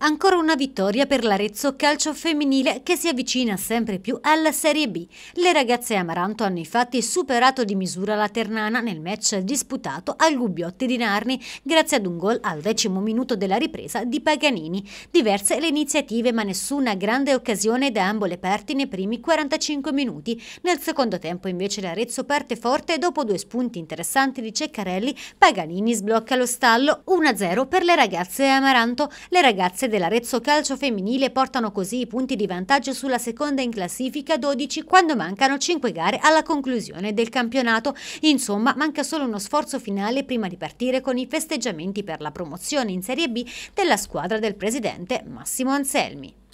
Ancora una vittoria per l'Arezzo calcio femminile che si avvicina sempre più alla Serie B. Le ragazze Amaranto hanno infatti superato di misura la Ternana nel match disputato al Gubbiotti di Narni grazie ad un gol al decimo minuto della ripresa di Paganini. Diverse le iniziative ma nessuna grande occasione da ambo le parti nei primi 45 minuti. Nel secondo tempo invece l'Arezzo parte forte e dopo due spunti interessanti di Ceccarelli Paganini sblocca lo stallo 1-0 per le ragazze Amaranto. Le ragazze dell'Arezzo Calcio Femminile portano così i punti di vantaggio sulla seconda in classifica 12 quando mancano 5 gare alla conclusione del campionato. Insomma, manca solo uno sforzo finale prima di partire con i festeggiamenti per la promozione in Serie B della squadra del presidente Massimo Anselmi.